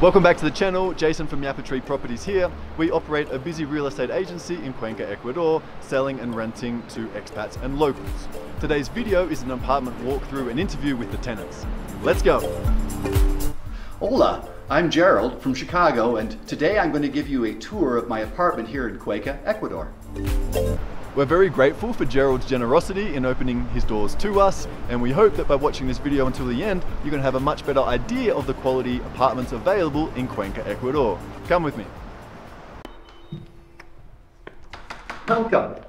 Welcome back to the channel, Jason from YapaTree Properties here. We operate a busy real estate agency in Cuenca, Ecuador, selling and renting to expats and locals. Today's video is an apartment walkthrough and interview with the tenants. Let's go. Hola, I'm Gerald from Chicago, and today I'm going to give you a tour of my apartment here in Cuenca, Ecuador. We're very grateful for Gerald's generosity in opening his doors to us, and we hope that by watching this video until the end, you're going to have a much better idea of the quality apartments available in Cuenca, Ecuador. Come with me. Welcome.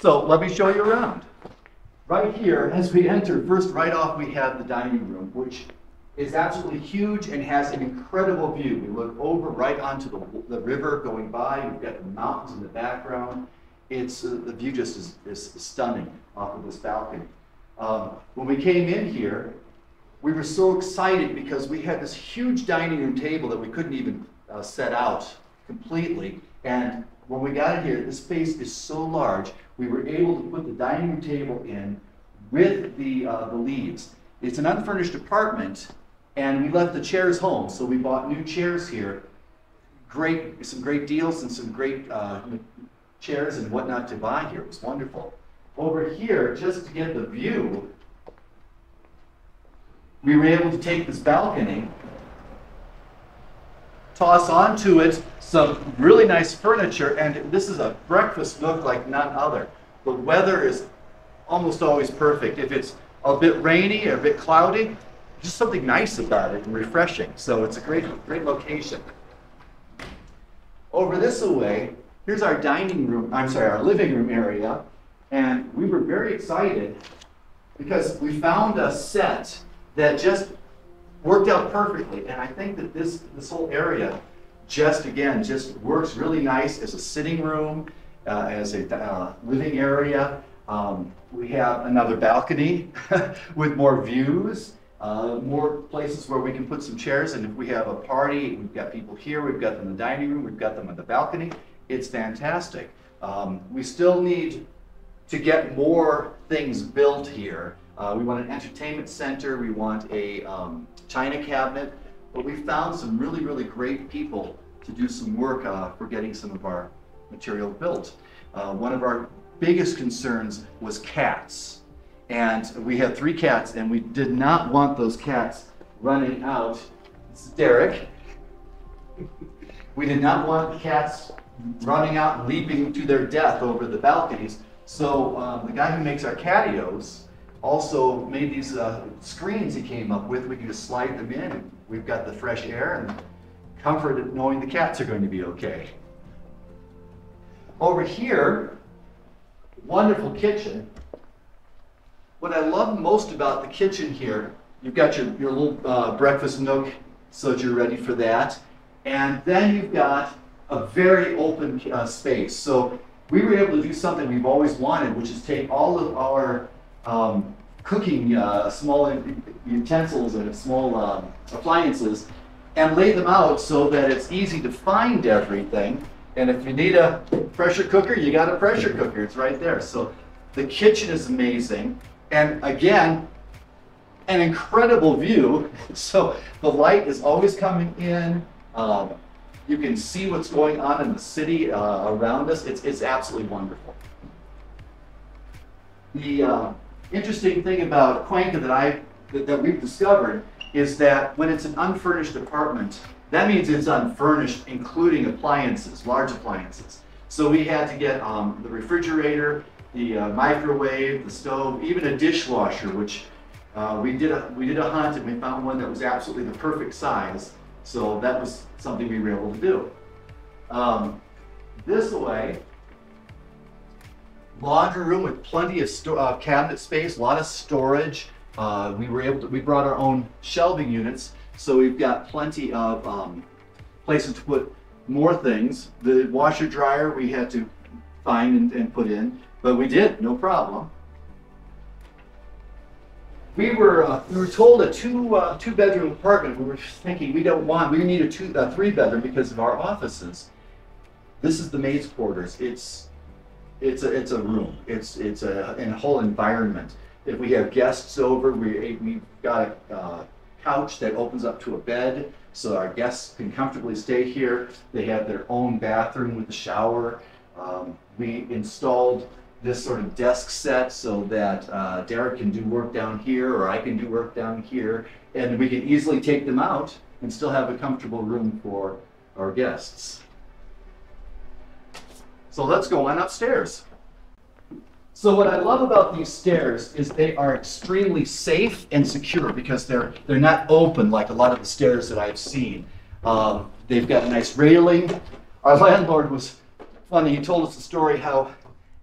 So let me show you around. Right here, as we enter, first right off we have the dining room, which is absolutely huge and has an incredible view. We look over right onto the, the river going by. We've got the mountains in the background. It's uh, the view just is, is stunning off of this balcony. Um, when we came in here, we were so excited because we had this huge dining room table that we couldn't even uh, set out completely. And when we got in here, the space is so large, we were able to put the dining room table in with the, uh, the leaves. It's an unfurnished apartment, and we left the chairs home, so we bought new chairs here. Great, some great deals and some great uh, chairs and whatnot to buy here. It was wonderful. Over here, just to get the view, we were able to take this balcony, toss onto it some really nice furniture, and this is a breakfast nook like none other. The weather is almost always perfect. If it's a bit rainy or a bit cloudy, just something nice about it and refreshing. So it's a great, great location. Over this way, here's our dining room, I'm sorry, our living room area. And we were very excited because we found a set that just worked out perfectly. And I think that this, this whole area just, again, just works really nice as a sitting room, uh, as a uh, living area. Um, we have another balcony with more views, uh, more places where we can put some chairs. And if we have a party, we've got people here, we've got them in the dining room, we've got them on the balcony. It's fantastic. Um, we still need to get more things built here. Uh, we want an entertainment center, we want a um, china cabinet, but we found some really, really great people to do some work uh, for getting some of our material built. Uh, one of our biggest concerns was cats. And we had three cats, and we did not want those cats running out. This is Derek. We did not want the cats running out and leaping to their death over the balconies. So um, the guy who makes our catios also made these uh, screens he came up with. We can just slide them in, and we've got the fresh air and comfort of knowing the cats are going to be okay. Over here, wonderful kitchen. What I love most about the kitchen here, you've got your, your little uh, breakfast nook so that you're ready for that. And then you've got a very open uh, space. So we were able to do something we've always wanted, which is take all of our um, cooking uh, small utensils and small um, appliances and lay them out so that it's easy to find everything. And if you need a pressure cooker, you got a pressure cooker. It's right there. So the kitchen is amazing. And again, an incredible view. So the light is always coming in. Um, you can see what's going on in the city uh, around us. It's, it's absolutely wonderful. The uh, interesting thing about Cuenca that, I, that, that we've discovered is that when it's an unfurnished apartment, that means it's unfurnished, including appliances, large appliances. So we had to get um, the refrigerator, the uh, microwave, the stove, even a dishwasher, which uh, we did a we did a hunt and we found one that was absolutely the perfect size. So that was something we were able to do. Um, this way, laundry room with plenty of uh, cabinet space, a lot of storage. Uh, we were able to, we brought our own shelving units, so we've got plenty of um, places to put more things. The washer dryer we had to find and, and put in, but we did, no problem. We were uh, we were told a two uh, two bedroom apartment. We were thinking we don't want we need a two a three bedroom because of our offices. This is the maid's quarters. It's it's a it's a room. It's it's a, a whole environment. If we have guests over, we we've got a uh, couch that opens up to a bed so our guests can comfortably stay here. They have their own bathroom with a shower. Um, we installed this sort of desk set so that uh, Derek can do work down here or I can do work down here. And we can easily take them out and still have a comfortable room for our guests. So let's go on upstairs. So what I love about these stairs is they are extremely safe and secure because they're they're not open like a lot of the stairs that I've seen. Um, they've got a nice railing. Our landlord was funny. He told us a story how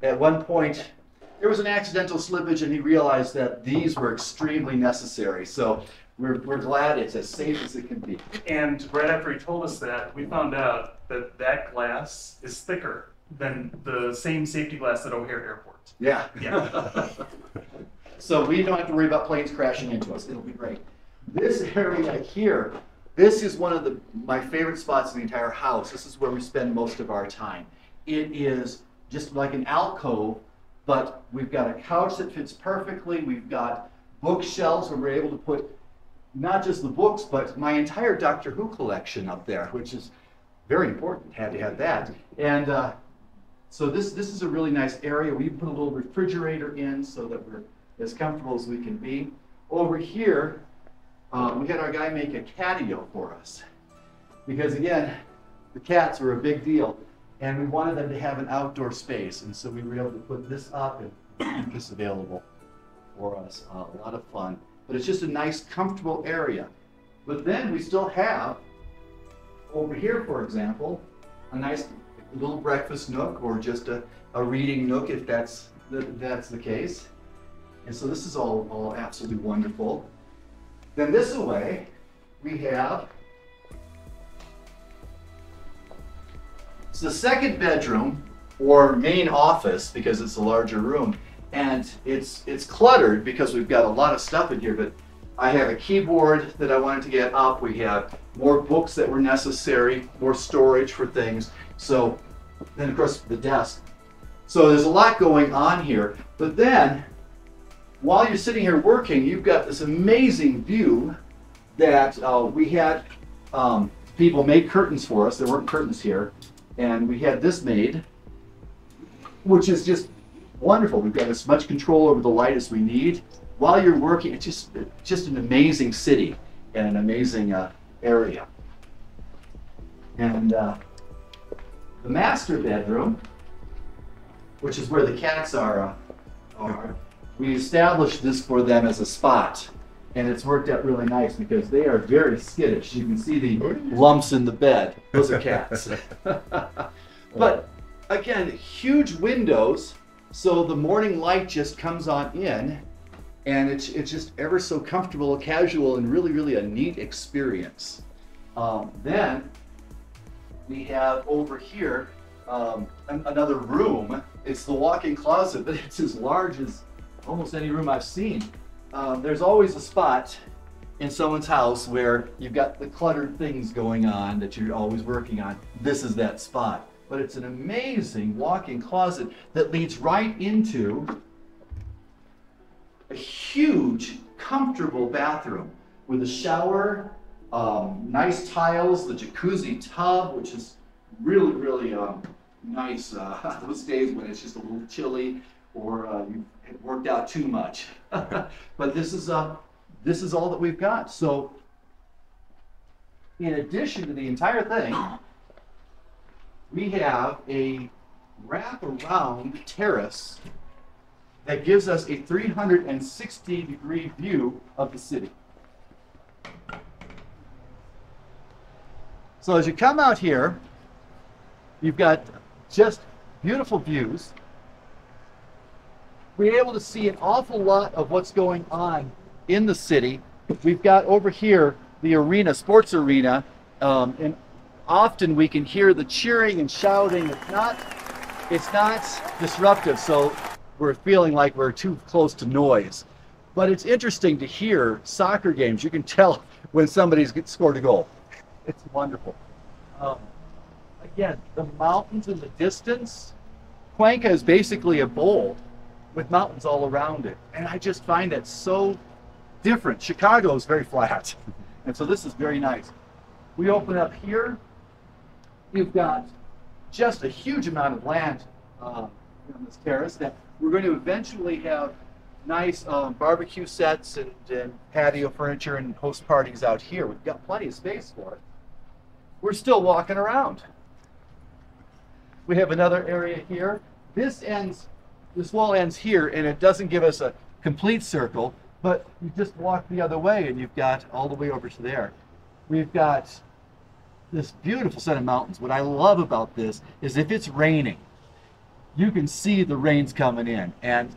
at one point there was an accidental slippage and he realized that these were extremely necessary. So we're, we're glad it's as safe as it can be. And right after he told us that, we found out that that glass is thicker than the same safety glass at O'Hare Airport. Yeah. Yeah. so we don't have to worry about planes crashing into us. It'll be great. This area here, this is one of the my favorite spots in the entire house. This is where we spend most of our time. It is just like an alcove, but we've got a couch that fits perfectly. We've got bookshelves where we're able to put not just the books, but my entire Doctor Who collection up there, which is very important. Had to have that. And uh, so this, this is a really nice area. We put a little refrigerator in so that we're as comfortable as we can be. Over here, um, we had our guy make a catio for us. Because again, the cats were a big deal. And we wanted them to have an outdoor space. And so we were able to put this up and keep this available for us. Uh, a lot of fun. But it's just a nice, comfortable area. But then we still have, over here, for example, a nice little breakfast nook or just a, a reading nook if that's the, that's the case. And so this is all, all absolutely wonderful. Then this away, we have it's the second bedroom or main office because it's a larger room. And it's it's cluttered because we've got a lot of stuff in here, but I have a keyboard that I wanted to get up. We have more books that were necessary, more storage for things. So then of course the desk. So there's a lot going on here. But then while you're sitting here working, you've got this amazing view that uh, we had um, people make curtains for us. There weren't curtains here. And we had this made, which is just wonderful. We've got as much control over the light as we need. While you're working, it's just, just an amazing city and an amazing uh, area. And uh, the master bedroom, which is where the cats are, uh, are, we established this for them as a spot. And it's worked out really nice because they are very skittish. You can see the lumps in the bed. Those are cats. but again, huge windows, so the morning light just comes on in, and it's, it's just ever so comfortable, casual, and really, really a neat experience. Um, then we have over here um, an- another room. It's the walk-in closet, but it's as large as almost any room I've seen. Um, there's always a spot in someone's house where you've got the cluttered things going on that you're always working on. This is that spot. But it's an amazing walk-in closet that leads right into a huge, comfortable bathroom with a shower, um, nice tiles, the jacuzzi tub, which is really, really um, nice uh, those days when it's just a little chilly or uh, you it worked out too much. but this is uh, this is all that we've got. So, in addition to the entire thing, we have a wrap-around terrace that gives us a 360 degree view of the city. So as you come out here, you've got just beautiful views. We're able to see an awful lot of what's going on in the city. We've got over here the arena, sports arena, um, and often we can hear the cheering and shouting. It's not, it's not disruptive, so we're feeling like we're too close to noise. But it's interesting to hear soccer games. You can tell when somebody's scored a goal. It's wonderful. Um, again, the mountains in the distance. Cuenca is basically a bowl with mountains all around it. And I just find that so different. Chicago is very flat. And so this is very nice. We open up here. You've got just a huge amount of land uh, on this terrace that we're going to eventually have nice um, barbecue sets and, and patio furniture and host parties out here. We've got plenty of space for it. We're still walking around. We have another area here. This ends, this wall ends here, and it doesn't give us a complete circle, but you just walk the other way and you've got all the way over to there. We've got this beautiful set of mountains. What I love about this is if it's raining, you can see the rains coming in. And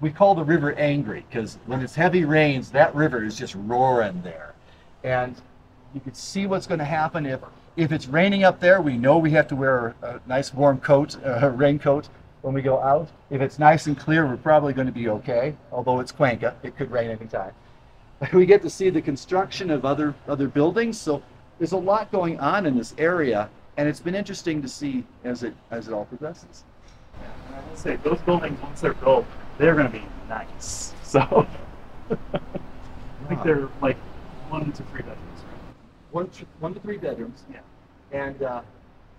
we call the river angry because when it's heavy rains, that river is just roaring there. And you can see what's going to happen if if it's raining up there. We know we have to wear a nice warm coat, a raincoat when we go out. If it's nice and clear, we're probably going to be okay. Although it's Cuenca, it could rain anytime. We get to see the construction of other other buildings, so there's a lot going on in this area, and it's been interesting to see as it as it all progresses. And I will say, those buildings, once they're built, they're going to be nice. So I think they're like one to three bedrooms. one one to three bedrooms, Yeah. and uh,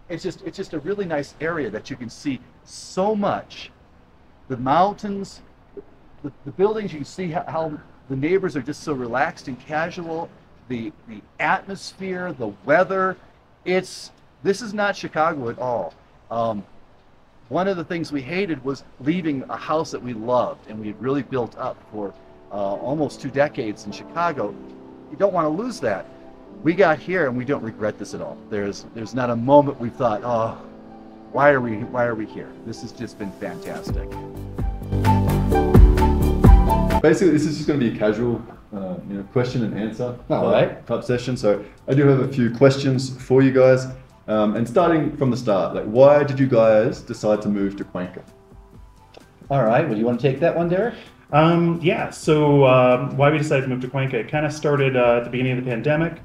it's just it's just a really nice area that you can see so much. The mountains, the, the buildings. You can see how, how the neighbors are just so relaxed and casual. The the atmosphere, the weather. It's this is not Chicago at all. Um, one of the things we hated was leaving a house that we loved and we had really built up for uh, almost two decades in Chicago. You don't want to lose that. We got here and we don't regret this at all. There's there's not a moment we've thought, oh, why are we why are we here? This has just been fantastic. Basically, this is just going to be a casual, uh, you know, question and answer All type- type session. So I do have a few questions for you guys. Um, and starting from the start, like, why did you guys decide to move to Cuenca? All right. Well, you want to take that one, Derek? Um, yeah, so um, why we decided to move to Cuenca, it kind of started uh, at the beginning of the pandemic.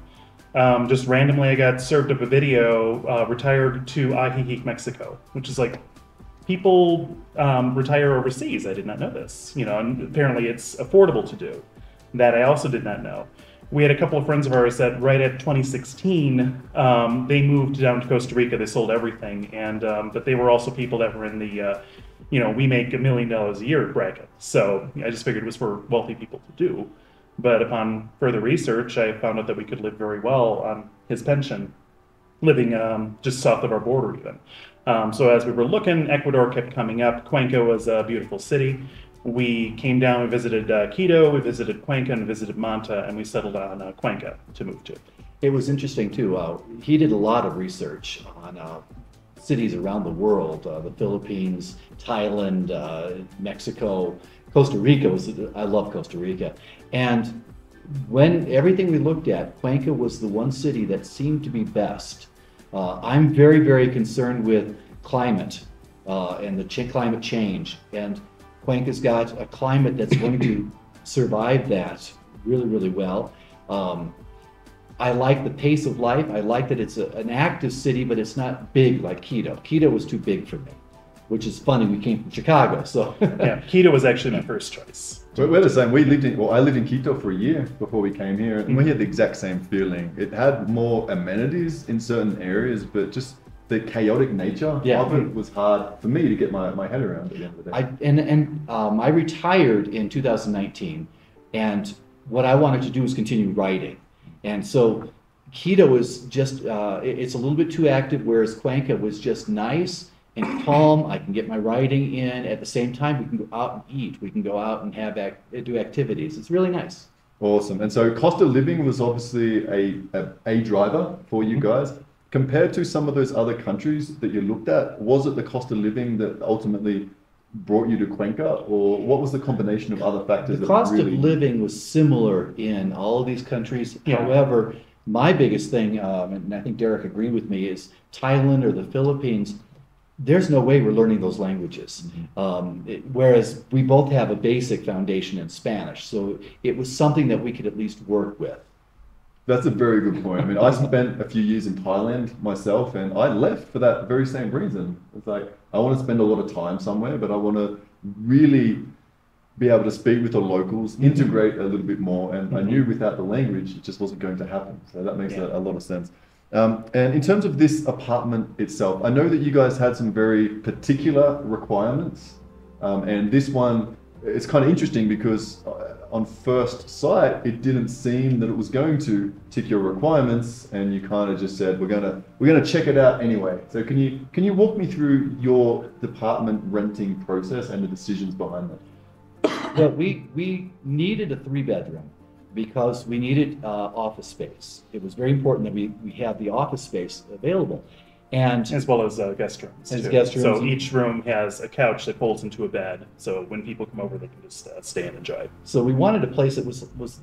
Um, just randomly, I got served up a video, uh, retired to Ajijic, Mexico, which is like people um, retire overseas. I did not know this, you know, and apparently it's affordable to do. That I also did not know. We had a couple of friends of ours that right at 2016, um, they moved down to Costa Rica. They sold everything, and um, but they were also people that were in the, uh, you know, we make a million dollars a year bracket. So I just figured it was for wealthy people to do. But upon further research, I found out that we could live very well on his pension, living um, just south of our border, even. Um, so as we were looking, Ecuador kept coming up. Cuenca was a beautiful city. We came down, we visited uh, Quito, we visited Cuenca, and visited Manta, and we settled on uh, Cuenca to move to. It was interesting too. Uh, he did a lot of research on uh, cities around the world: uh, the Philippines, Thailand, uh, Mexico, Costa Rica. Was I love Costa Rica, and when everything we looked at, Cuenca was the one city that seemed to be best. Uh, I'm very, very concerned with climate uh, and the ch- climate change, and Cuenca's got a climate that's going to survive that really, really well. Um, I like the pace of life. I like that it's a, an active city, but it's not big like Quito. Quito was too big for me, which is funny. We came from Chicago, so Yeah, Quito was actually my first choice. We're, we're the same. We lived in, well, I lived in Quito for a year before we came here, and we had the exact same feeling. It had more amenities in certain areas, but just the chaotic nature Yeah. of it was hard for me to get my, my head around at the end of the day. I and and um, I retired in 2019, and what I wanted to do was continue writing, and so Quito is just uh, it's a little bit too active, whereas Cuenca was just nice and calm. I can get my writing in at the same time. We can go out and eat. We can go out and have act, do activities. It's really nice. Awesome. And so cost of living was obviously a, a, a driver for you guys. Compared to some of those other countries that you looked at, was it the cost of living that ultimately brought you to Cuenca, or what was the combination of other factors? The cost really... of living was similar in all of these countries. Yeah. However, my biggest thing, um, and I think Derek agreed with me, is Thailand or the Philippines. There's no way we're learning those languages. Mm-hmm. Um, it- whereas we both have a basic foundation in Spanish, so it was something that we could at least work with. That's a very good point. I mean, I spent a few years in Thailand myself, and I left for that very same reason. It's like I want to spend a lot of time somewhere, but I want to really be able to speak with the locals, mm-hmm. integrate a little bit more. And I mm-hmm. knew without the language, it just wasn't going to happen. So that makes Yeah. a, a lot of sense. Um, and in terms of this apartment itself, I know that you guys had some very particular requirements. Um, and this one, it's kind of interesting because uh, on first sight, it didn't seem that it was going to tick your requirements, and you kind of just said, "We're gonna we're gonna check it out anyway." So can you can you walk me through your department renting process and the decisions behind that? Well, we, we needed a three bedroom because we needed uh, office space. It was very important that we, we have the office space available. And as well as uh, guest rooms. As too. guest rooms So each room has a couch that folds into a bed. So when people come over, they can just uh, stay and enjoy. so we wanted a place that was, was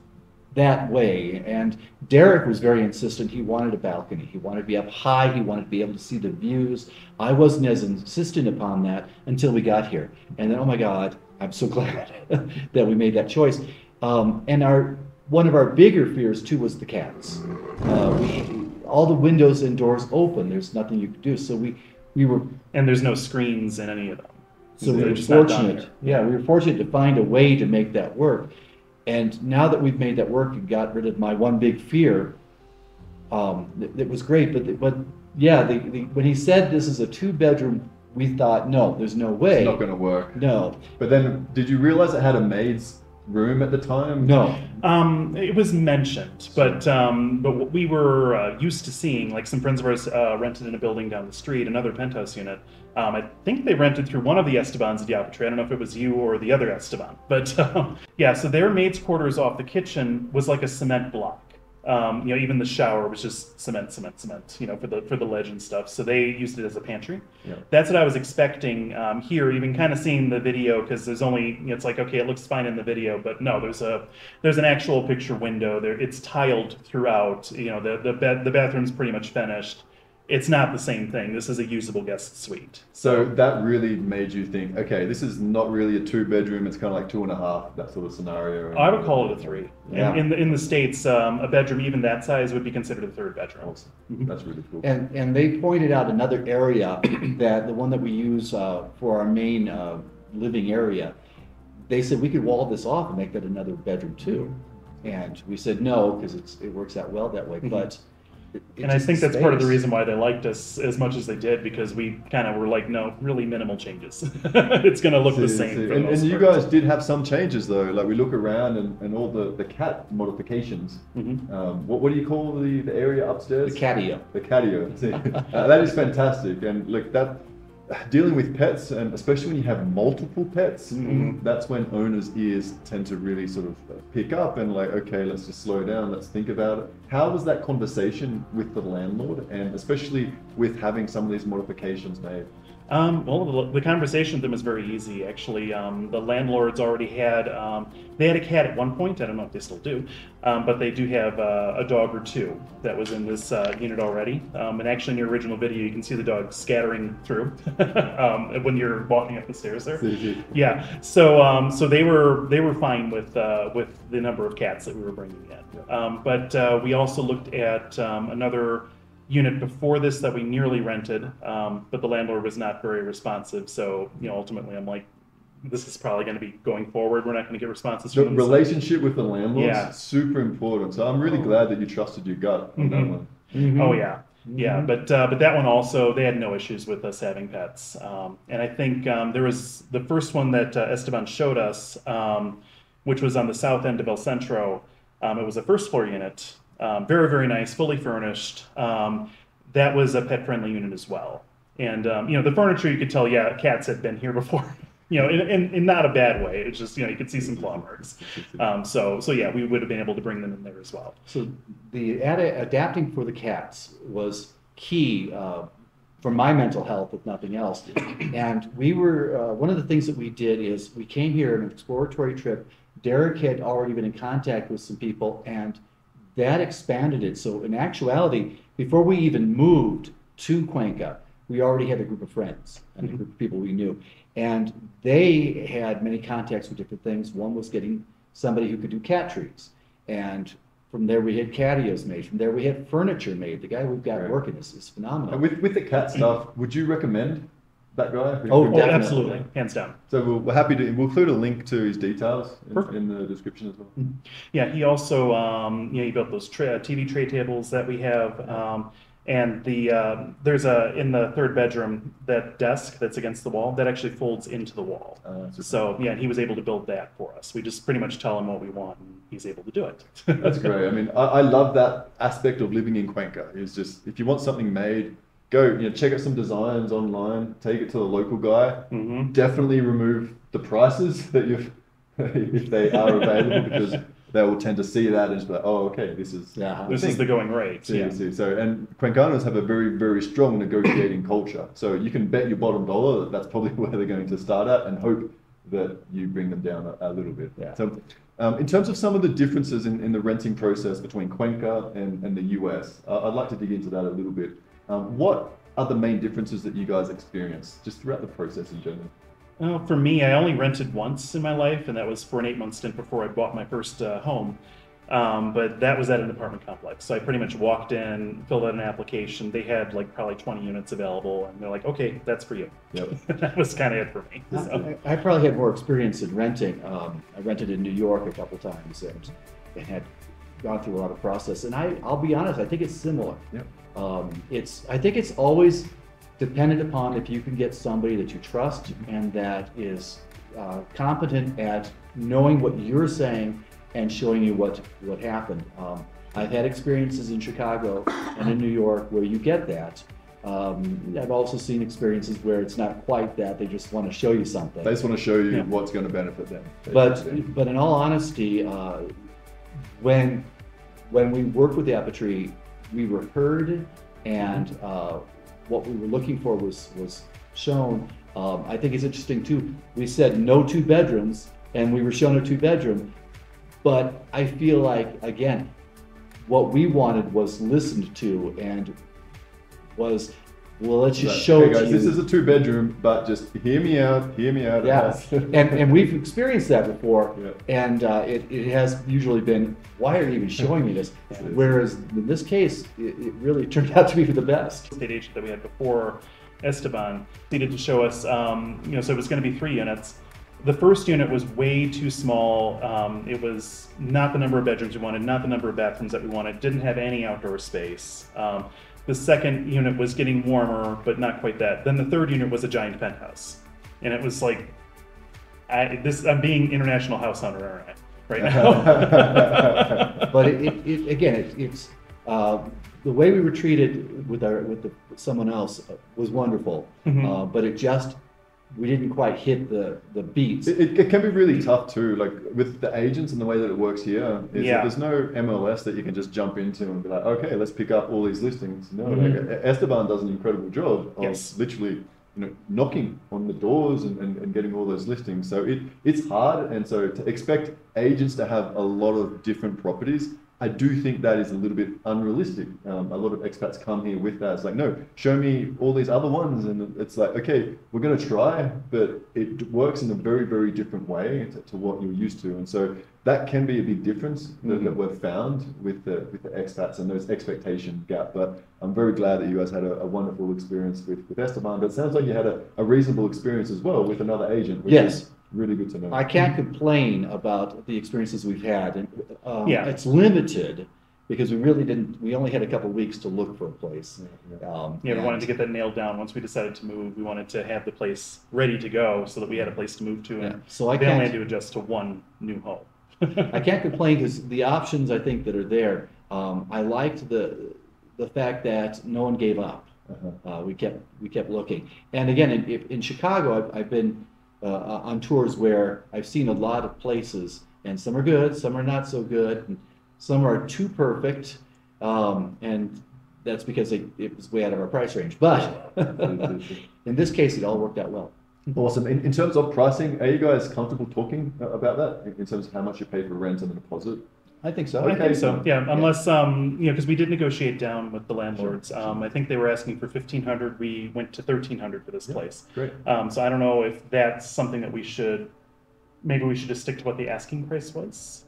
that way. And Derek was very insistent. He wanted a balcony. He wanted to be up high. He wanted to be able to see the views. I wasn't as insistent upon that until we got here. And then, oh my God, I'm so glad that we made that choice. Um, and our one of our bigger fears too was the cats. Uh, we, all the windows and doors open. There's nothing you could do. So we we were And there's no screens in any of them. so we were just fortunate. Yeah, we were fortunate to find a way to make that work. And now that we've made that work and got rid of my one big fear, um, it, it was great. But but yeah, the, the, when he said this is a two bedroom, we thought no, there's no way. It's not going to work. no, But then, did you realize it had a maid's room at the time? no. Um, it was mentioned, but um, but what we were uh, used to seeing, like some friends of ours uh, rented in a building down the street, another penthouse unit. Um, I think they rented through one of the Estebans at YapaTree. I don't know if it was you or the other Esteban, but um, yeah. So their maid's quarters off the kitchen was like a cement block. Um, you know, even the shower was just cement, cement, cement. You know, for the for the ledge and stuff. So they used it as a pantry. Yeah. That's what I was expecting um, here. Even kind of seeing the video because there's only you know, it's like okay, it looks fine in the video, but no, there's a there's an actual picture window there. It's tiled throughout. You know, the the bed the bathroom's pretty much finished. It's not the same thing. This is a usable guest suite. So that really made you think, okay, this is not really a two bedroom. It's kind of like two and a half, that sort of scenario. I would call it a three. Yeah. In, in the in the states, um, a bedroom even that size would be considered a third bedroom. Awesome. That's really cool. And and they pointed out another area that the one that we use uh, for our main uh, living area. They said we could wall this off and make that another bedroom too. And we said no because it works out well that way. But it- it Mm-hmm. And I think that's part of the reason why they liked us as much as they did because we kind of were like, no, really minimal changes. it's going to look the same. see. for And, and you guys did have some changes though. Like we look around and, and all the, the cat modifications. Mhm. Um, what, what do you call the, the area upstairs? The catio. The catio. See, uh, that is fantastic. And look, that dealing with pets, and especially when you have multiple pets, Mhm. that's when owners' ears tend to really sort of pick up and like, okay, let's just slow down. Let's think about it. How was that conversation with the landlord, and especially with having some of these modifications made? Um, well, the, the conversation with them is very easy, actually. Um, the landlords already had, um, they had a cat at one point. I don't know if they still do, um, but they do have uh, a dog or two that was in this uh, unit already. Um, and actually, in your original video, you can see the dog scattering through um, when you're walking up the stairs there. Yeah. So um, so they were they were fine with uh, with the number of cats that we were bringing in. Um, but uh, we also looked at um, another unit before this that we nearly rented, um, but the landlord was not very responsive. So you know, ultimately, I'm like, this is probably going to be going forward. We're not going to get responses The from them. So- relationship with the landlords Yeah. super important. So I'm really glad that you trusted your gut on that Mhm. one. Oh yeah, yeah. But uh, but that one also they had no issues with us having pets, um, and I think um, there was the first one that uh, Esteban showed us, um, which was on the south end of El Centro. Um, it was a first floor unit, um, very very nice, fully furnished. Um, that was a pet friendly unit as well, and um, you know the furniture you could tell, yeah, cats had been here before. You know, in, in, in not a bad way. It's just you know you could see some claw marks. Um, so so yeah, we would have been able to bring them in there as well. So the ad- adapting for the cats was key uh, for my mental health, if nothing else. And we were uh, one of the things that we did is we came here on an exploratory trip. Derek had already been in contact with some people, and that expanded it. So in actuality, before we even moved to Cuenca, we already had a group of friends and a mm-hmm. group of people we knew. And they had many contacts with different things. One was getting somebody who could do cat trees. And from there, we had catios made. From there, we had furniture made. The guy we've got Right. working is, is phenomenal. And with with the cat stuff, would you recommend that guy? Oh, Oh, absolutely, hands down. So we'll, we're happy to. We'll include a link to his details in, in the description as well. Yeah, he also, um, you know, he built those tra- TV tray tables that we have. Um, and the um, there's a in the third bedroom that desk that's against the wall that actually folds into the wall. Uh, so- So yeah, he was able to build that for us. We just pretty much tell him what we want, and he's able to do it. That's great. I mean, I, I love that aspect of living in Cuenca. Is just if you want something made, go you know check out some designs online, take it to the local guy. hmm Definitely remove the prices that you've if they are available because they will tend to see that and just be like, oh, okay, this is Yeah. This is the going rate. See, Yeah. see. So, and Cuencanos have a very, very strong negotiating culture. So you can bet your bottom dollar that that's probably where they're going to start at and hope that you bring them down a, a little bit. Yeah. So, um, in terms of some of the differences in, in the renting process between Cuenca and, and the US, uh, I'd like to dig into that a little bit. Um, what are the main differences that you guys experience just throughout the process in general? Well, for me, I only rented once in my life, and that was for an eight month stint before I bought my first uh, home. Um, but that was at an apartment complex. So I pretty much walked in, filled out an application. They had like probably 20 units available, and they're like, okay, that's for you. Yep. that was kind of it for me. So, I, I probably had more experience in renting. Um, I rented in New York a couple times and, and had gone through a lot of process. And I, I'll be honest, I think it's similar. Yep. Um, it's, I think it's always dependent upon if you can get somebody that you trust and that is uh, competent at knowing what you're saying and showing you what what happened. Um, I've had experiences in Chicago and in New York where you get that. Um, I've also seen experiences where it's not quite that; they just want to show you something. They just want to show you Yeah. what's going to benefit them. But but in all honesty, uh, when when we work with YapaTree, we were heard, and uh, what we were looking for was was shown. Um, I think it's interesting too. We said no two bedrooms, and we were shown a two bedroom. But I feel like again, what we wanted was listened to and was well. Let's just Like, show hey it to guys, you. this is a two bedroom, but just hear me out, hear me out. Yeah, and, and we've experienced that before, Yeah. and uh, it, it has usually been, why are you even showing me this? Whereas in this case, it, it really turned out to be for the best. state agent that we had before Esteban needed to show us, um, you know, so it was going to be three units. The first unit was way too small. Um, it was not the number of bedrooms we wanted, not the number of bathrooms that we wanted, didn't have any outdoor space. Um, the second unit was getting warmer, but not quite that. Then the third unit was a giant penthouse. And it was like, I, this, I'm being international house hunter, Right now. But it, it, it again, it, it's uh, the way we were treated with our with the, someone else was wonderful, Mhm. uh, but it just we didn't quite hit the the beats. It, it, it can be really tough too, like with the agents and the way that it works here. Is Yeah. there's no MLS that you can just jump into and be like, okay, let's pick up all these listings. No, Mhm. like, Esteban does an incredible job of Yes. literally, you know, knocking on the doors and, and, and getting all those listings. So it it's hard, and so to expect agents to have a lot of different properties. I do think that is a little bit unrealistic. Um, a lot of expats come here with that. It's like, no, show me all these other ones. And it's like, okay, we're going to try, but it works in a very, very different way to, to what you're used to. And so that can be a big difference that, that we've found with the, with the expats and those expectation gap. But I'm very glad that you guys had a, a wonderful experience with, with Esteban. But it sounds like you had a, a reasonable experience as well with another agent, which Yes. is really good to know. I can't complain about the experiences we've had, and um, Yeah. it's limited because we really didn't. We only had a couple weeks to look for a place. Yeah, yeah. Um, Yeah, we and- wanted to get that nailed down. Once we decided to move, we wanted to have the place ready to go so that we had a place to move to. Yeah, And so I they only had to adjust to one new home. I can't complain because the options I think that are there. Um, I liked the the fact that no one gave up. Uh-huh. Uh, we kept we kept looking, and again in, in Chicago, I've, I've been uh, on tours where I've seen a lot of places, and some are good, some are not so good, and some are too perfect, um, and that's because it, it was way out of our price range. But in this case, it all worked out well. Awesome. In, in terms of pricing, are you guys comfortable talking uh, about that in terms of how much you pay for rent and the deposit? I think so. I Okay. think so. Yeah, unless um, you know, because we did negotiate down with the landlords. Um, I think they were asking for fifteen hundred. We went to thirteen hundred for this Yeah. place. Great. Um, so I don't know if that's something that we should. Maybe we should just stick to what the asking price was.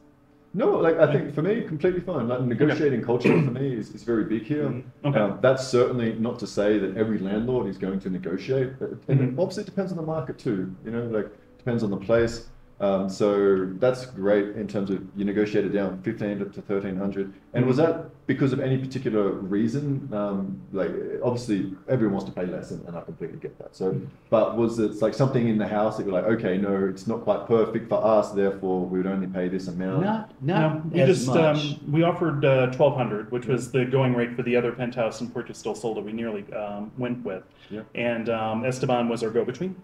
No, like I think for me, completely fine. Like negotiating culture for me is, is very big here. Mhm. Okay. Um, that's certainly not to say that every landlord is going to negotiate, but and Mhm. obviously it depends on the market too. You know, like depends on the place. Um, so that's great in terms of you negotiated down fifteen to thirteen hundred. And was that because of any particular reason? Um, like obviously everyone wants to pay less, and, and I completely get that. So, but was it like something in the house that you're like, okay, no, it's not quite perfect for us, therefore we would only pay this amount. Not, No, not we as just much. um, we offered uh, twelve hundred, which was the going rate for the other penthouse in Puerto Still Sol that we nearly um, went with, Yeah. and um, Esteban was our go-between,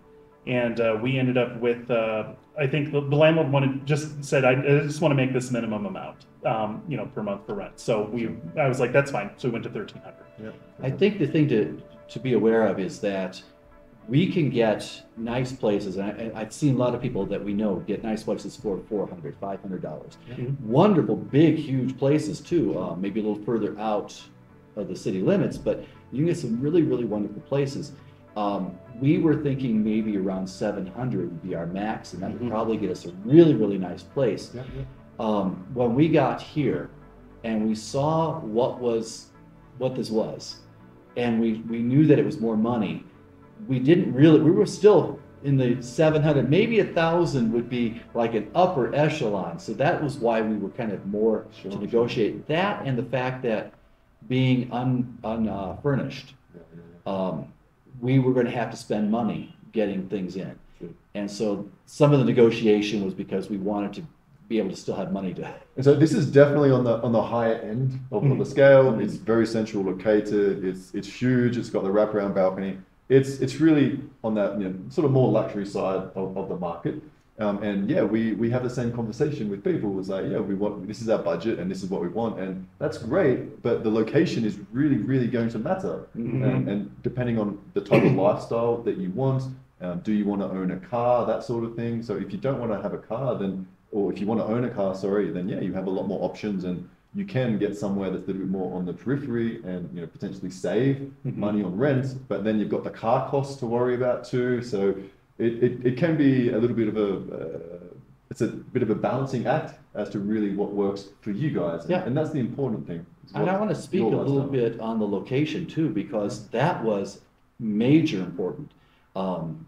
and uh, we ended up with uh, I think the, the landlord wanted just said I, I just want to make this minimum amount, um, you know, per month for rent. So we I was like that's fine, so we went to thirteen hundred. Yeah. I think the thing to, to be aware of is that we can get nice places, and I, I've seen a lot of people that we know get nice places for $400, $500. dollars Wonderful, big, huge places too, uh, maybe a little further out of the city limits, but you can get some really, really wonderful places. Um, we were thinking maybe around 700 would be our max, and that would Mhm. probably get us a really, really nice place Yeah, yeah. um, when we got here and we saw what was what this was and we, we knew that it was more money we didn't really we were still in the 700 maybe a thousand would be like an upper echelon so that was why we were kind of more Sure, to sure. negotiate that and the fact that being un, unfurnished um, we were going to have to spend money getting things in. Sure. And so some of the negotiation was because we wanted to be able to still have money to. And so this is definitely on the on the higher end of, of the scale. Mhm. It's very central located. It's it's huge. It's got the wraparound balcony. It's it's really on that you know, sort of more luxury side of, of the market. Um, and yeah, we, we have the same conversation with people. It's like, yeah, we want this is our budget and this is what we want, and that's great. But the location is really really going to matter. Mhm. And, and depending on the type of lifestyle that you want, um, do you want to own a car, that sort of thing. So if you don't want to have a car, then or if you want to own a car, sorry, then yeah, you have a lot more options and you can get somewhere that's a little bit more on the periphery and you know potentially save Mhm. money on rent, but then you've got the car costs to worry about too. So it, it, it can be a little bit of a uh, it's a bit of a balancing act as to really what works for you guys, and, Yeah. and that's the important thing. And I want to speak a little lifestyle- bit on the location too, because that was major important. Um,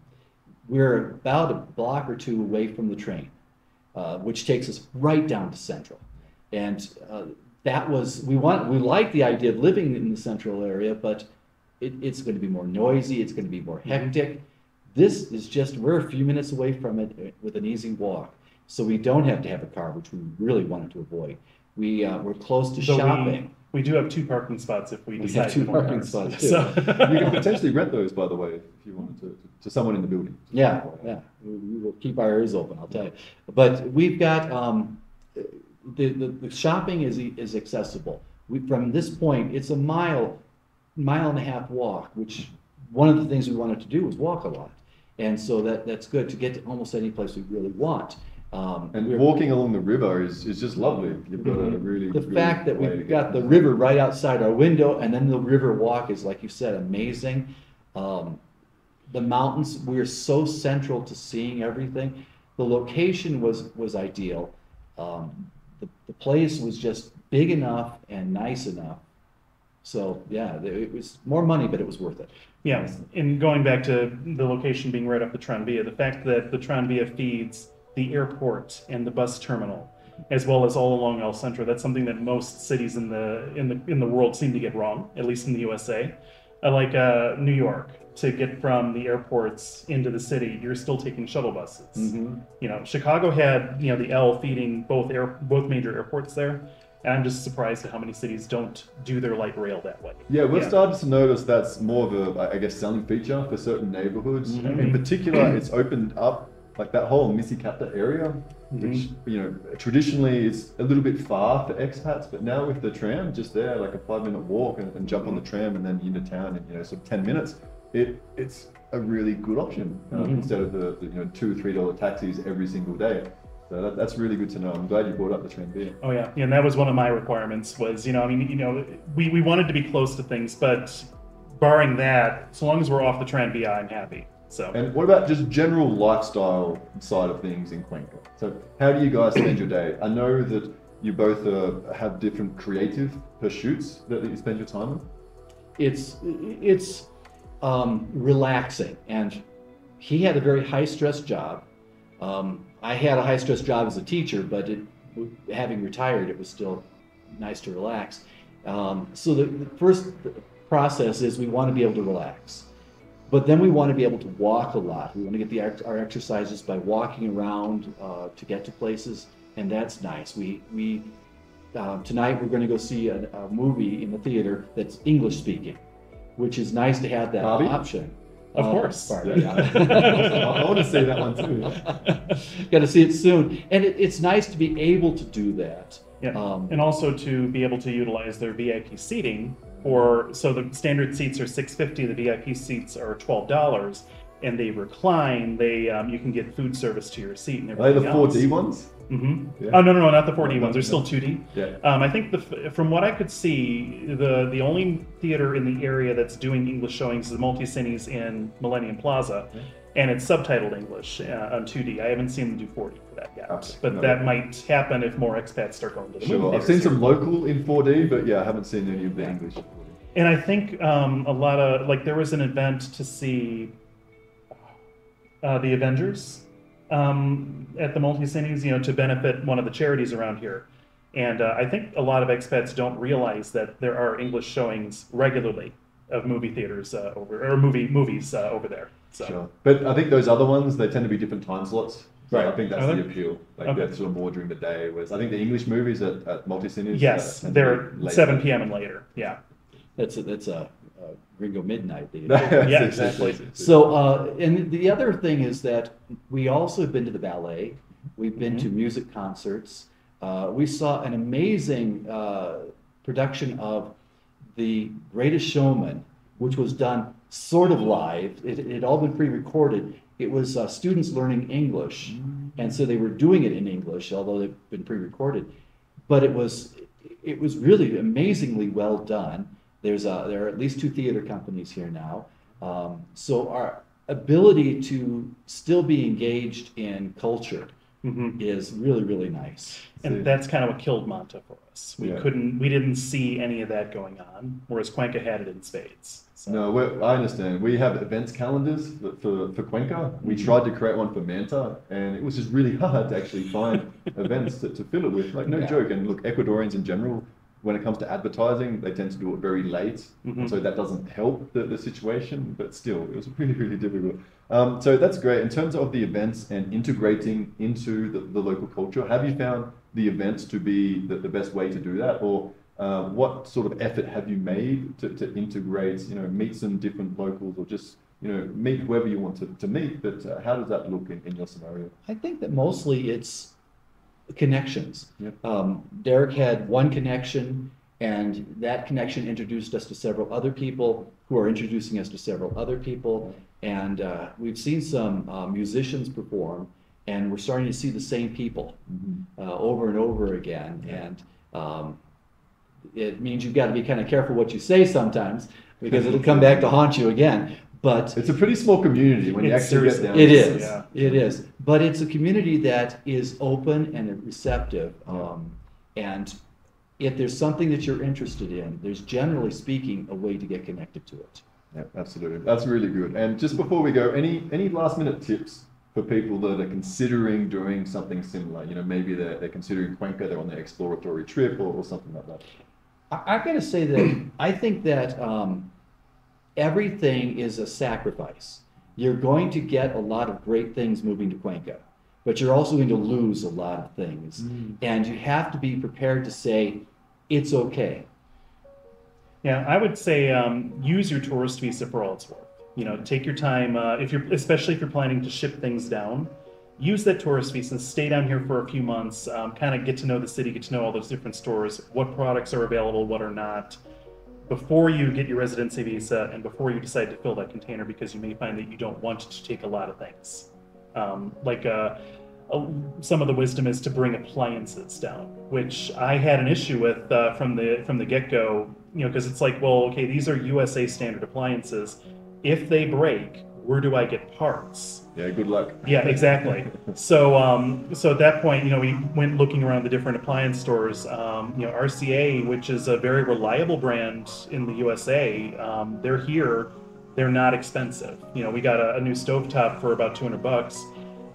we're about a block or two away from the train, uh, which takes us right down to Central. And uh, that was, we want, we like the idea of living in the central area, but it, it's going to be more noisy, it's going to be more hectic. This is just, we're a few minutes away from it uh, with an easy walk. So we don't have to have a car, which we really wanted to avoid. We, uh, we're close to So we- shopping. We do have two parking spots if we We decide. have two to want parking cars. spots, too. So- You can potentially rent those, by the way, if you wanted to, to someone in the building. Yeah, yeah, we, we will keep our ears open, I'll tell you. But we've got, um, the, the, the shopping is, is accessible. We, from this point, it's a mile, mile and a half walk, which, one of the things we wanted to do was walk a lot. And so that, that's good to get to almost any place we really want. Um, And we're- walking along the river is, is just lovely. You've got a really the really fact that we've got the river. right outside our window and then the river walk is like you said amazing. Um, the mountains we're so central to seeing everything. The location was was ideal. Um, the, the place was just big enough and nice enough so yeah it was more money but it was worth it Yeah, and going back to the location being right off the Tranvia, the fact that the Tranvia feeds the airport and the bus terminal, as well as all along El Centro, that's something that most cities in the in the in the world seem to get wrong, at least in the USA. Uh, like uh, New York, to get from the airports into the city, you're still taking shuttle buses. You know, Chicago had you know the L feeding both air both major airports there, and I'm just surprised at how many cities don't do their light rail that way. Yeah, we've Yeah. started to notice that's more of a, I guess, selling feature for certain neighborhoods. Mhm. In particular, it's opened up like that whole Misicata area, which you know traditionally is a little bit far for expats, but now with the tram just there, like a five-minute walk, and, and jump on the tram and then into town in you know sort of ten minutes, it it's a really good option um, Mhm. instead of the, the you know two three dollar taxis every single day. So that, that's really good to know. I'm glad you brought up the Tranvia. Oh yeah, and that was one of my requirements. Was you know, I mean, you know, we, we wanted to be close to things, but barring that, so long as we're off the Tranvia, I'm happy. So And what about just general lifestyle side of things in Cuenca? So how do you guys spend your day? I know that you both uh, have different creative pursuits that, that you spend your time on? it's it's um, relaxing and he had a very high stress job um, i had a high stress job as a teacher but it, having retired it was still nice to relax um, so the, the first process is we want to be able to relax but then we want to be able to walk a lot we want to get the our exercises by walking around uh, to get to places and that's nice we we uh, tonight we're going to go see a, a, movie in the theater that's English speaking, which is nice to have that Barbie? option. Of Uh, course. Barbie, yeah. I want to see that one too. Got to see it soon, and it, it's nice to be able to do that. Yeah. Um, and also to be able to utilize their VIP seating or so the standard seats are 650 the vip seats are $12 and they recline they um, you can get food service to your seat and Are they the everything 4D ones? Hmm Yeah. Oh no, no, no, not the 4D ones. They're still 2D. Yeah. Um, I think the from what I could see, the the only theater in the area that's doing English showings is the Multicines in Millennium Plaza, and it's subtitled English uh, on 2D. I haven't seen them do 4D for that yet, Okay. but No. that might happen if more expats start going to the Sure. I've seen here. some local in 4D, but yeah, I haven't seen any of the English. And I think um, a lot of like there was an event to see uh, the Avengers um, at the Multicines, you know, to benefit one of the charities around here. And uh, I think a lot of expats don't realize that there are English showings regularly of movie theaters uh, over or movie movies uh, over there. So Sure. But I think those other ones, they tend to be different time slots. So I think that's the appeal. Like Okay. they're sort of more during the day. Whereas I think the English movies at, at multi-cinemas. yes, uh, they're 7 p.m. and later. Yeah. that's a, that's a, a Gringo Midnight. Yeah, exactly. that's it, that's it. So, uh, and the other thing is that we also have been to the ballet. We've been to music concerts. Uh, we saw an amazing uh, production of The Greatest Showman, which was done sort of live. It, it had all been pre-recorded. It was uh, students learning English, and so they were doing it in English, although they've been pre-recorded. But it was it was really amazingly well done. There's a, there are at least two theater companies here now. Um, so our ability to still be engaged in culture hmm is really, really nice. And See. that's kind of what killed Manta for us. We Yeah. couldn't, we didn't see any of that going on, whereas Cuenca had it in spades. So. No, I understand. We have events calendars for, for, for Cuenca. We Mm-hmm. tried to create one for Manta, and it was just really hard to actually find events to, to fill it with. Like, no Yeah. joke. And look, Ecuadorians in general, when it comes to advertising, they tend to do it very late. Mhm. So that doesn't help the, the situation, but still, it was really, really difficult. Um, so that's great. In terms of the events and integrating into the, the local culture, have you found the events to be the, the best way to do that? Or uh, what sort of effort have you made to, to integrate, you know, meet some different locals or just, you know, meet whoever you want to, to meet? But uh, how does that look in, in your scenario? I think that mostly it's connections. Yep. Um, Derek had one connection, and that connection introduced us to several other people who are introducing us to several other people. And uh, we've seen some uh, musicians perform, and we're starting to see the same people uh, over and over again. And um, it means you've got to be kind of careful what you say sometimes because it'll come back to haunt you again. But It's a pretty small community when you It actually get seriously down it to is. Yeah. It is. But it's a community that is open and receptive. Um, and if there's something that you're interested in, there's generally speaking a way to get connected to it. Yeah, absolutely. That's really good. And just before we go, any any last minute tips for people that are considering doing something similar? You know, maybe they're, they're considering Cuenca, they're on their exploratory trip or, or something like that. I, I'm going to say that I think that um, everything is a sacrifice. You're going to get a lot of great things moving to Cuenca, but you're also going to lose a lot of things. And you have to be prepared to say, it's okay. Yeah, I would say um, use your tourist visa for all it's worth. You know, take your time. Uh, if you're, especially if you're planning to ship things down, use that tourist visa. Stay down here for a few months. Um, kind of get to know the city, get to know all those different stores, what products are available, what are not, before you get your residency visa and before you decide to fill that container, because you may find that you don't want to take a lot of things. Um, like uh, uh, some of the wisdom is to bring appliances down, which I had an issue with uh, from the from the get go. You know, because it's like, well, okay, these are USA standard appliances. If they break, where do I get parts? Yeah, good luck. Yeah, exactly. So, um, so at that point, you know, we went looking around the different appliance stores. Um, you know, RCA, which is a very reliable brand in the USA, um, they're here. They're not expensive. You know, we got a, a new stovetop for about 200 bucks.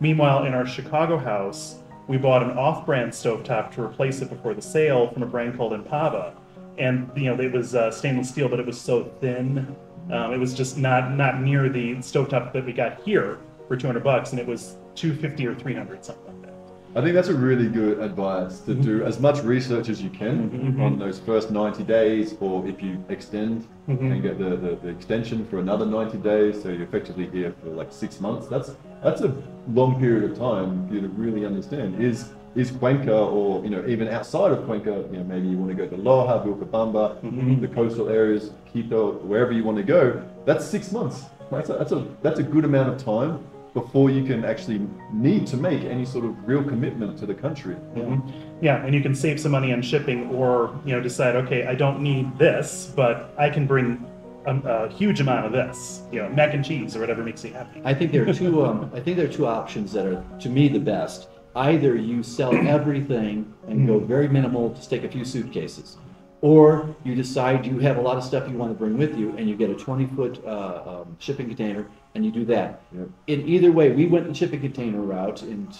Meanwhile, in our Chicago house, we bought an off-brand stovetop to replace it before the sale from a brand called Empava, and you know, it was uh, stainless steel, but it was so thin. Um, it was just not not near the stovetop that we got here for 200 bucks, and it was 250 or 300, something like that. I think that's a really good advice to do as much research as you can Mhm. on those first 90 days, or if you extend Mhm. and get the, the, the extension for another 90 days, so you're effectively here for like six months. That's that's a long period of time for you to really understand is is Cuenca or you know even outside of Cuenca, you know maybe you want to go to Loja, Vilcabamba, Mhm. the coastal areas, Quito, wherever you want to go. That's six months. That's a, that's a that's a good amount of time before you can actually need to make any sort of real commitment to the country. Mhm. Yeah, and you can save some money on shipping, or you know, decide, okay, I don't need this, but I can bring a, a huge amount of this, you know, mac and cheese or whatever makes you happy. I think there are two. Um, I think there are two options that are, to me, the best. Either you sell everything and go very minimal, just take a few suitcases, or you decide you have a lot of stuff you want to bring with you, and you get a 20-foot uh, um, shipping container, and you do that. Yep. In either way, we went the shipping container route, and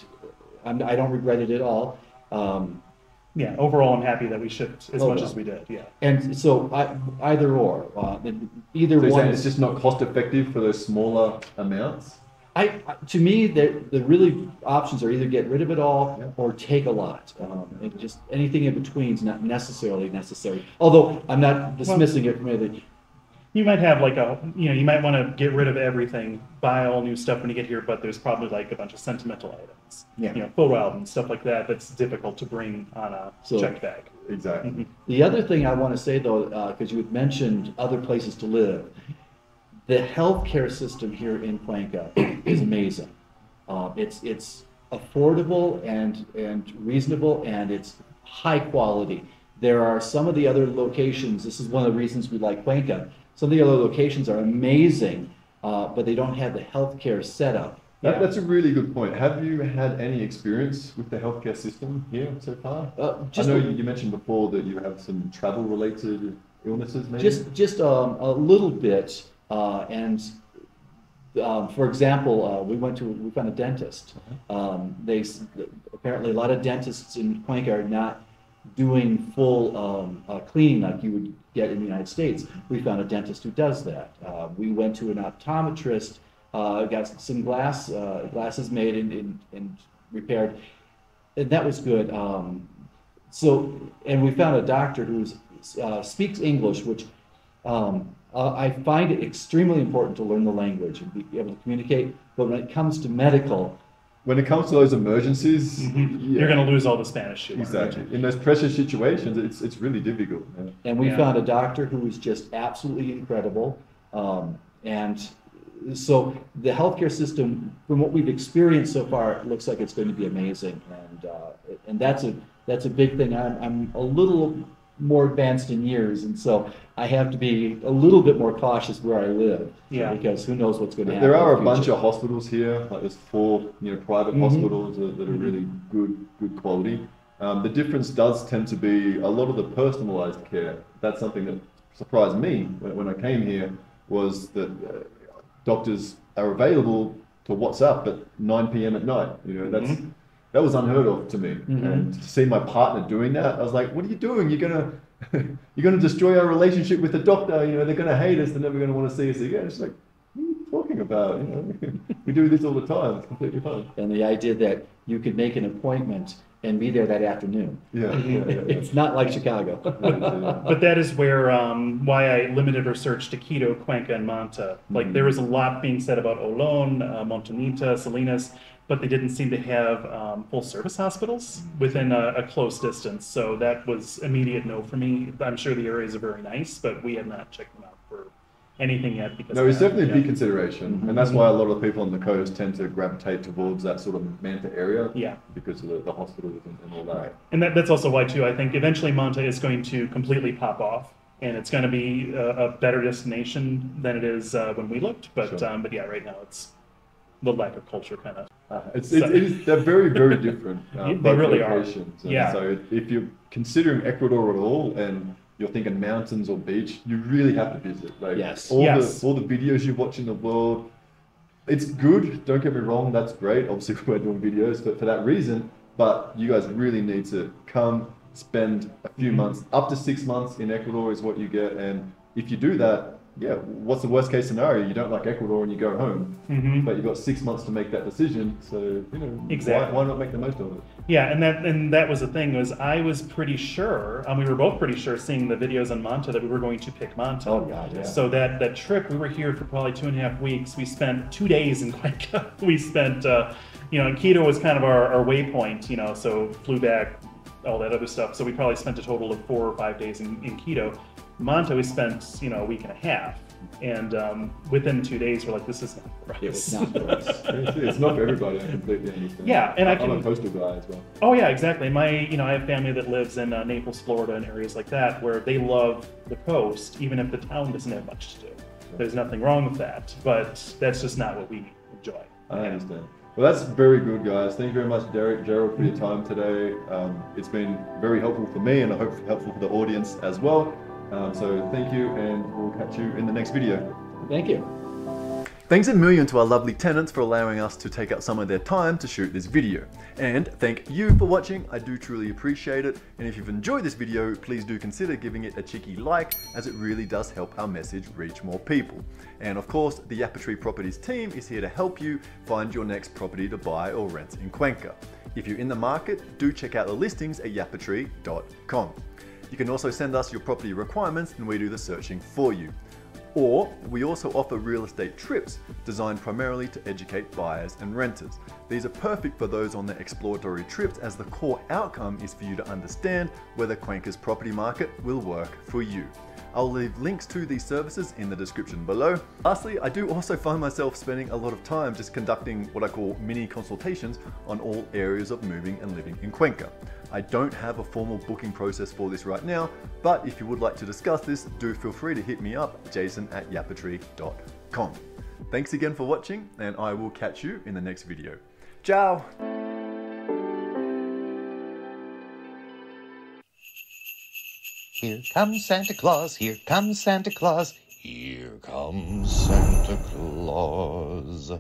I'm, I don't regret it at all. Um, Yeah, overall, I'm happy that we shipped as Oh, much yeah. as we did. Yeah. and so I, either or, uh, either So one. saying it's just not cost effective for those smaller amounts? I, I- to me, the, the really options are either get rid of it all Yeah. or take a lot. Um, and just anything in between is not necessarily necessary. Although I'm not dismissing it from anything. You might have like a, you know, you might want to get rid of everything, buy all new stuff when you get here, but there's probably like a bunch of sentimental items. Yeah. You know, photo albums, and stuff like that, that's difficult to bring on a So- checked bag. Exactly. Mhm. The other thing I want to say though, because you had mentioned other places to live, the healthcare system here in Cuenca is amazing. Uh, it's it's affordable and and reasonable, and it's high quality. There are some of the other locations. This is one of the reasons we like Cuenca. Some of the other locations are amazing, uh, but they don't have the healthcare setup. That, Yeah. that's a really good point. Have you had any experience with the healthcare system here so far? Uh, just I know you, you mentioned before that you have some travel related illnesses, maybe? Just, just um, a little bit, uh, and um, for example, uh, we went to, we found a dentist. Um, they, apparently a lot of dentists in Cuenca are not doing full um, uh, cleaning like you would get in the United States. We found a dentist who does that. Uh, we went to an optometrist, uh, got some glass, uh, glasses made and, and, and repaired. And that was good. Um, so, and we found a doctor who uh, speaks English, which um, uh, I find it extremely important to learn the language and be able to communicate. But when it comes to medical, when it comes to those emergencies, Mhm. yeah, You're going to lose all the Spanish you learned. Exactly. In those pressure situations, it's, it's really difficult. yeah. and we Yeah. found a doctor who was just absolutely incredible. Um, and so the healthcare system, from what we've experienced so far, it looks like it's going to be amazing. And uh, and that's a that's a big thing. I'm I'm a little more advanced in years, and so I have to be a little bit more cautious where I live. Yeah. Because who knows what's going to happen. There are a the bunch of hospitals here. Like there's four, you know, private Mhm. hospitals that, that are really good, good quality. Um, the difference does tend to be a lot of the personalized care. That's something that surprised me when, when I came here was that uh, doctors are available to WhatsApp at 9 p.m. at night. You know, that's Mhm. that was unheard of to me. Mhm. And to see my partner doing that, I was like, "What are you doing? You're gonna you're gonna destroy our relationship with the doctor. You know, they're gonna hate us. They're never gonna want to see us again." It's like, what are you talking about? You know, we do this all the time. It's completely fine. And the idea that you could make an appointment and be there that afternoon. Yeah, yeah, yeah, yeah. It's not like Chicago. But that is where um, why I limited our search to Quito, Cuenca, and Manta. Like Mhm. there was a lot being said about Olon, uh, Montanita, Salinas, but they didn't seem to have um, full service hospitals within a, a close distance. So that was immediate no for me. I'm sure the areas are very nice, but we had not checked them out for anything yet because No, it's definitely a big consideration, and that's why a lot of people on the coast tend to gravitate towards that sort of Manta area. Yeah. Because of the, the hospitals and, and all that. And that, that's also why, too, I think eventually Manta is going to completely pop off and it's going to be a, a better destination than it is uh, when we looked. But Sure. um, but yeah, right now it's the lack of culture kind of. Uh, it's, it's, it is, they're very, very different. Uh, They really are. Yeah. So if you're considering Ecuador at all and you're thinking mountains or beach, you really have to visit. Like Yes. all Yes. the all the videos you watch in the world, it's good. Don't get me wrong, that's great. Obviously, we're doing videos for, for that reason. But you guys really need to come spend a few Mhm. months, up to six months in Ecuador is what you get. And if you do that, yeah, what's the worst case scenario? You don't like Ecuador and you go home Mhm. but you've got six months to make that decision. So you know, Exactly. why, why not make the most of it? Yeah, and that and that was the thing was I was pretty sure, um, we were both pretty sure, seeing the videos on Manta, that we were going to pick Manta. Oh, God, yeah. So that that trip, we were here for probably two and a half weeks. We spent two days in Cuenca. We spent, uh, you know, and Quito was kind of our, our waypoint, you know, so flew back, all that other stuff. So we probably spent a total of four or five days in, in Quito. Manta, we spent, you know, a week and a half. And um, within two days, we're like, this is not for It us. was not for us. It's, it's not for everybody. I completely understand. Yeah, and I I'm a can- coastal guy as well. Oh yeah, exactly. My, you know, I have family that lives in uh, Naples, Florida, and areas like that, where they love the coast, even if the town doesn't have much to do. There's nothing wrong with that, but that's just not what we enjoy. I understand. Well, that's very good, guys. Thank you very much, Derek, Gerald, for your time today. Um, it's been very helpful for me, and I hope helpful for the audience as well. Um, so thank you, and we'll catch you in the next video. Thank you. Thanks a million to our lovely tenants for allowing us to take out some of their time to shoot this video. And thank you for watching, I do truly appreciate it. And if you've enjoyed this video, please do consider giving it a cheeky like as it really does help our message reach more people. And of course, the Yappa Properties team is here to help you find your next property to buy or rent in Cuenca. If you're in the market, do check out the listings at yapatree.com. You can also send us your property requirements and we do the searching for you. Or we also offer real estate trips designed primarily to educate buyers and renters. These are perfect for those on the exploratory trips as the core outcome is for you to understand whether Cuenca's property market will work for you. I'll leave links to these services in the description below. Lastly, I do also find myself spending a lot of time just conducting what I call mini consultations on all areas of moving and living in Cuenca. I don't have a formal booking process for this right now, but if you would like to discuss this, do feel free to hit me up, jason at yapatree.com. Thanks again for watching, and I will catch you in the next video. Ciao! Here comes Santa Claus, here comes Santa Claus, here comes Santa Claus.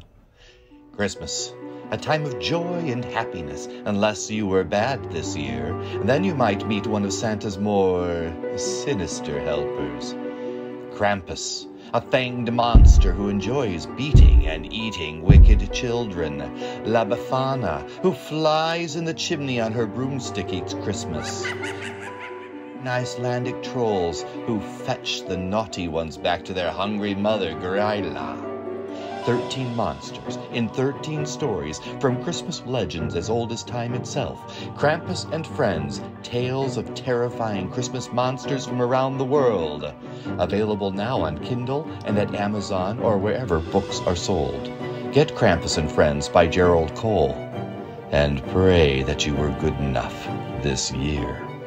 Christmas, a time of joy and happiness, unless you were bad this year. Then you might meet one of Santa's more sinister helpers. Krampus, a fanged monster who enjoys beating and eating wicked children. La Befana, who flies in the chimney on her broomstick each Christmas. Icelandic trolls who fetch the naughty ones back to their hungry mother, Graila. Thirteen monsters in thirteen stories from Christmas legends as old as time itself. Krampus and Friends, tales of terrifying Christmas monsters from around the world. Available now on Kindle and at Amazon or wherever books are sold. Get Krampus and Friends by Gerald Cole. And pray that you were good enough this year.